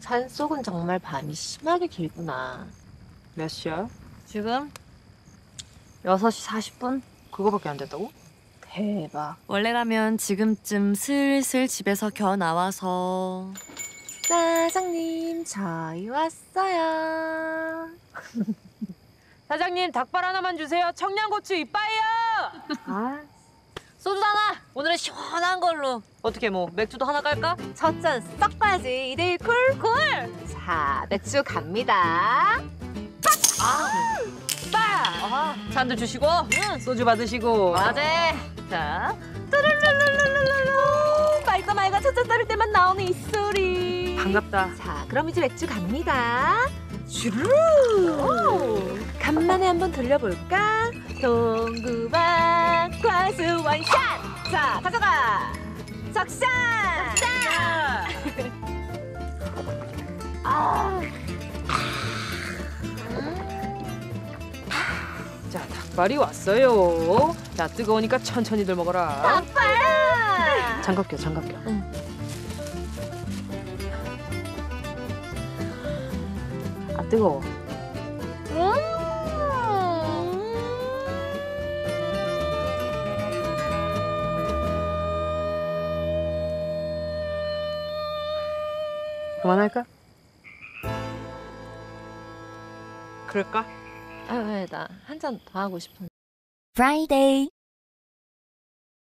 산속은 정말 밤이 심하게 길구나. 몇 시야? 지금 6시 40분? 그거밖에 안 됐다고? 대박. 원래라면 지금쯤 슬슬 집에서 겨 나와서 사장님, 저희 왔어요. 사장님 닭발 하나만 주세요. 청양고추 이빠이요. 아, 시원한 걸로 어떻게 뭐 맥주도 하나 깔까? 첫잔 섞어 봐야지. 2대1 콜? 콜! 자, 맥주 갑니다. 아, 잔도 주시고 응, 소주 받으시고. 맞아 자 뚜루루루루루루. 말까 말까 첫잔 따를 때만 나오는 이 소리. 반갑다. 자, 그럼 이제 맥주 갑니다. 슈루. 간만에 한번 돌려볼까? 동구 밖 과수 원샷. 자, 가져가. 적샷. 아, 자, 닭발이 왔어요. 자, 뜨거우니까 천천히들 먹어라. 아빠. 장갑 껴, 장갑 껴. 아, 뜨거워. 그만할까? 그럴까? 아, 왜, 나 한 잔 더 하고 싶은데. 프라이데이